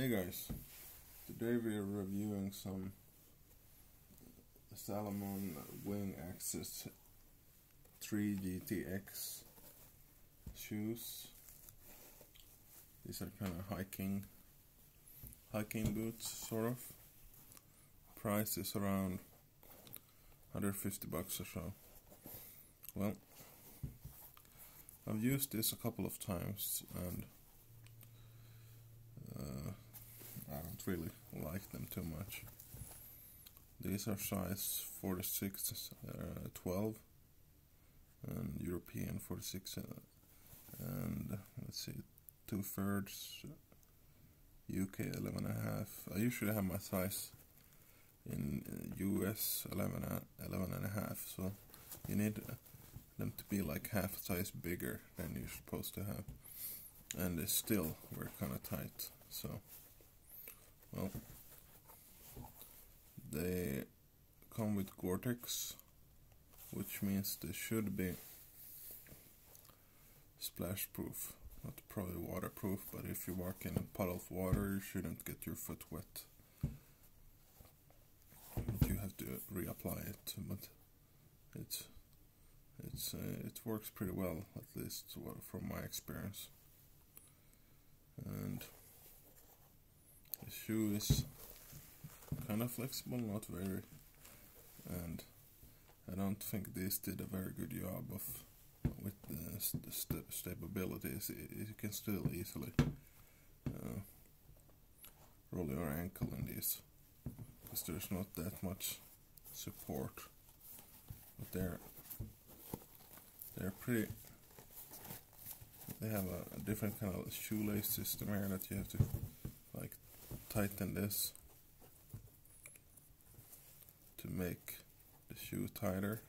Hey guys, today we are reviewing some Salomon Wing Axis 3 GTX shoes. These are kind of hiking hiking boots, sort of. Price is around 150 bucks or so. Well, I've used this a couple of times and uh, I don't really like them too much. These are size 46, uh, 12 and European 46 uh, and let's see, two thirds UK 11 and a half. I usually have my size in US 11, 11 and a half, so you need them to be like half size bigger than you're supposed to have and they still were kind of tight so well they come which means they should be splash proof not probably waterproof but if you walk in a puddle of water you shouldn't get your foot wet. You have to reapply it but it's it's uh, it works pretty well at least from my experience. And the shoe is kind of flexible not very and I don't think this did a very good job of with the, st st stability you can still easily uh, roll your ankle in these because there's not that much support. But they're they're pretty they have a, a, different kind of shoelace system here that you have to like tighten this to make the shoe tighter.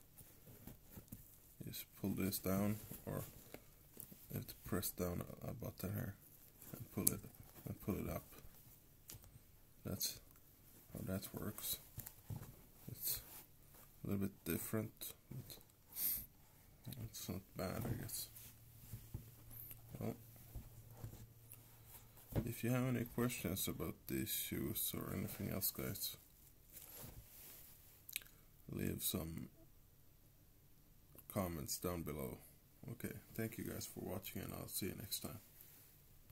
Just pull this down or you have to press down a, a button here and pull it and pull it up. That's how that works. It's a little bit different but it's not bad I guess. Well, if you have any questions about these shoes or anything else, guys, leave some comments down below. Okay, thank you guys for watching and I'll see you next time.